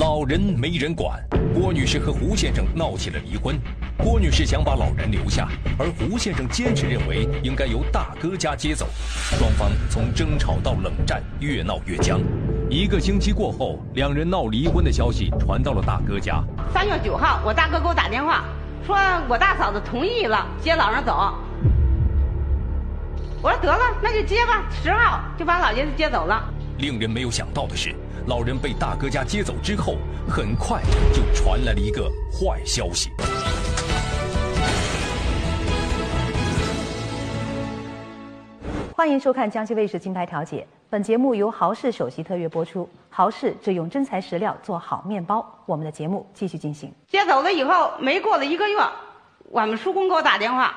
老人没人管，郭女士和胡先生闹起了离婚。郭女士想把老人留下，而胡先生坚持认为应该由大哥家接走。双方从争吵到冷战，越闹越僵。一个星期过后，两人闹离婚的消息传到了大哥家。三月九号，我大哥给我打电话，说我大嫂子同意了接老人走。我说得了，那就接吧。十号就把老爷子接走了。令人没有想到的是。老人被大哥家接走之后，很快就传来了一个坏消息。欢迎收看江西卫视《金牌调解》，本节目由豪氏首席特约播出。豪氏只用真材实料做好面包。我们的节目继续进行。接走了以后，没过了一个月，我们叔公给我打电话，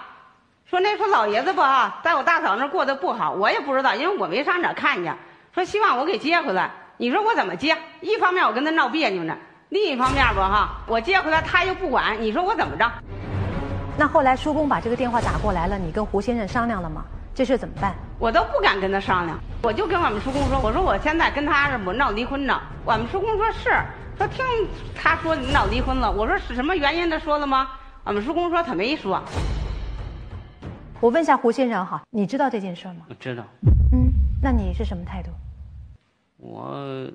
说那说老爷子不哈，在我大嫂那儿过得不好，我也不知道，因为我没上哪看去。说希望我给接回来。你说我怎么接？一方面我跟他闹别扭呢，另一方面吧哈，我接回来他又不管，你说我怎么着？那后来叔公把这个电话打过来了，你跟胡先生商量了吗？这事怎么办？我都不敢跟他商量，我就跟我们叔公说，我说我现在跟他是我闹离婚呢。我们叔公说是，说听他说你闹离婚了。我说是什么原因？他说了吗？我们叔公说他没说。我问一下胡先生哈，你知道这件事吗？我知道。嗯，那你是什么态度？我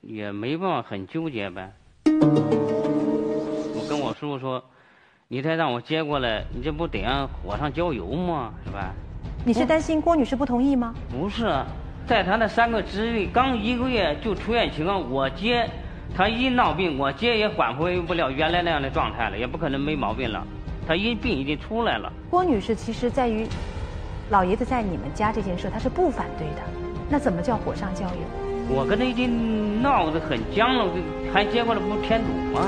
也没办法，很纠结呗。我跟我叔叔说：“你再让我接过来，你这不得让火上浇油吗？是吧？”你是担心郭女士不同意吗？不是，在她那三个侄女刚一个月就出现情况，我接她一闹病，我接也缓回不了原来那样的状态了，也不可能没毛病了。她一病已经出来了。郭女士其实在于老爷子在你们家这件事，她是不反对的。那怎么叫火上浇油？我跟他已经闹得很僵了，还接过来不添堵吗？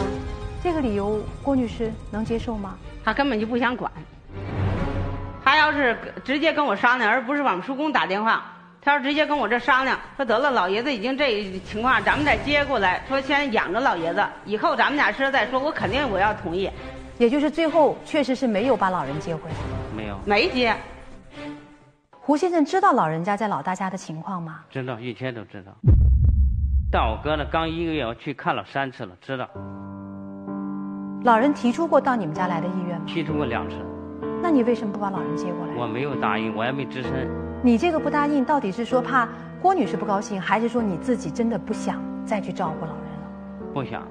这个理由郭女士能接受吗？他根本就不想管。他要是直接跟我商量，而不是往叔公打电话，他要直接跟我这商量，说得了，老爷子已经这情况，咱们再接过来，说先养着老爷子，以后咱们俩事再说，我肯定我要同意。也就是最后确实是没有把老人接回来。没有。没接。胡先生知道老人家在老大家的情况吗？知道，一切都知道。到我哥呢刚一个月，我去看了三次了，知道。老人提出过到你们家来的意愿吗？提出过两次。那你为什么不把老人接过来？我没有答应，我也没吱声。你这个不答应，到底是说怕郭女士不高兴，还是说你自己真的不想再去照顾老人了？不想。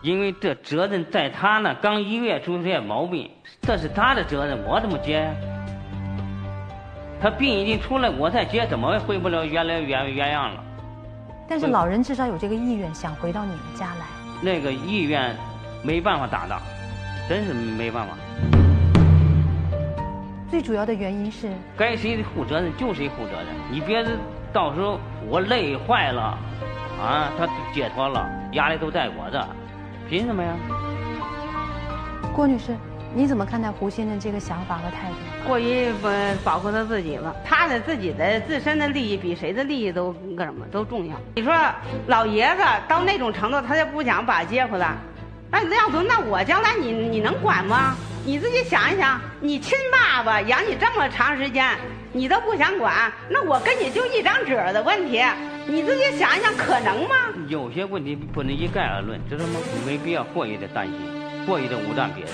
因为这责任在他那，刚一个月出现毛病，这是他的责任，我怎么接？他病已经出来，我再接怎么也回不了原来原原样了。但是老人至少有这个意愿，想回到你们家来。那个意愿没办法达到，真是没办法。最主要的原因是，该谁负责任就谁负责任。你别到时候我累坏了，啊，他解脱了，压力都在我这，凭什么呀？郭女士。你怎么看待胡先生这个想法和态度？过于不保护他自己了，他的自己的自身的利益比谁的利益都那什么都重要。你说老爷子到那种程度，他就不想把接回来，那要不那我将来你你能管吗？你自己想一想，你亲爸爸养你这么长时间，你都不想管，那我跟你就一张纸的问题，你自己想一想，可能吗？有些问题不能一概而论，知道吗？没必要过于的担心，过于的武断别人。